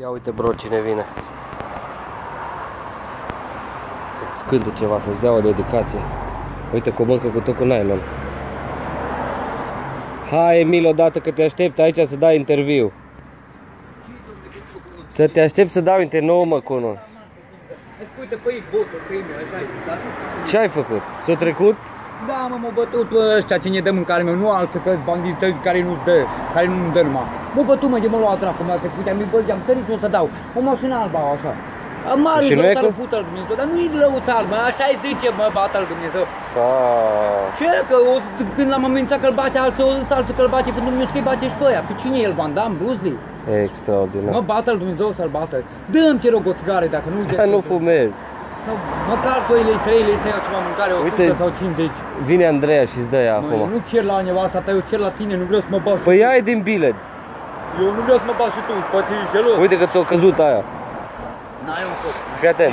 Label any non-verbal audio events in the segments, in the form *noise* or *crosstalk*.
Ia uite bro cine vine. Să-ți cânte ceva, să-ți dea o dedicație. Uite cu mâncă cu tot cu nylon. Hai Emil odată că te aștept aici să dai interviu. Să te aștept să dau interviu, nu mă cunosc. Uite, păi, votul, pe e așa e, dar nu știu ce- Ce ai făcut? Ți-a trecut? Da, mă, m-a bătut pe ăștia ce ne dă mâncare, mă, nu alții pe bandiți care nu dă, care nu dă numai. M-a bătut, mă, de mă lua dracu, m-a trecut, am bă, am tărit o să dau. O mașină albă, așa. A mare, Și nu e lăutar cu- pută al Dumnezeu, dar nu-i lăutar, mă, așa îi zice, mă, bată al Dumnezeu. Fa. Ce, că o, când l-am amenințat că-l bate alții, o zis alții că-l bate, pentru mine că-i bate și pe aia. Pe cine e el, Van Damme, Bruce Lee? Extraordinar. Mă, bată al Dumnezeu să-l bată. Dă-mi, te rog, o țigară, dacă *laughs* nu... Dar nu fumez. Sau măcar 2 lei, 3 lei să iau ceva mâncare, 100 Uite. sau 50. Vine Andreea și îți dă ea Mă, eu acum. nu cer la nevasta ta, eu cer la tine, nu vreau să mă bași. Păi ai din bilet. Eu nu vreau să mă bași și tu, poate ești gelos. Uite că ți-a căzut aia. N-ai un foc. Fii atent,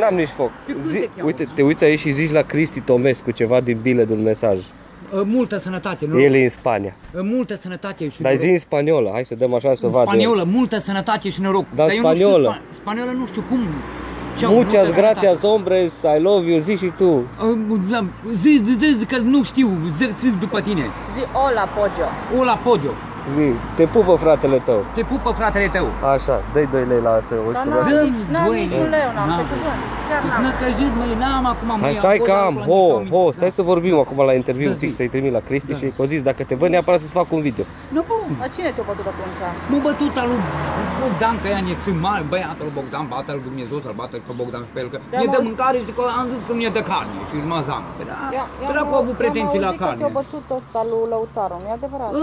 n-am nici foc. Pe cum Zi, te cheamă? uite, te uiți aici și zici la Cristi Tomescu ceva din bilet un mesaj. Uh, Multă sănătate, nu? El e în Spania. Multă sănătate și Dar noroc. zi în spaniolă, hai să dăm așa să vadă. Spaniolă, multă sănătate și noroc. Dar eu nu știu spaniolă. spa- Spaniolă nu știu cum. Ce-au Muchas multă gracias, sănătate. hombres, I love you, zi și tu. Uh, da, Zi, zi, zi, zi, că nu știu, zi, zi după tine. Zi hola, Poggio. Ola Podio, Zi, te pupă fratele tău. te pupă fratele tău. Așa, dă-i 2 lei la asta, uite. Dar bă. n-am Dăm nici, n-am doi niciun lei. leu, n-am N-am. pe cuvânt. Chiar Îți n-am. năcăjit, măi, n-am acum, măi, Hai, am stai fost cam, la ho, Nicomi. ho, stai Da. să vorbim acum la interviu Da, un pic, zi. să-i trimit la Cristi Da. și că zis, dacă te văd neapărat să-ți fac un video. Nu, bun. Dar cine te-a bătut atunci? Nu bătut al lui Bogdan, că ea ne țin mare, băiatul lui Bogdan, bată al lui Dumnezeu să-l bată pe Bogdan pe el, că Da, ne mă- dă mâncare și că am zis că nu e de carne și mă zam. Păi da, Eu- eu Dracu am- a avut pretenții eu la am auzit că carne. te-a bătut ăsta lui Lăutaru, nu e adevărat? Ă,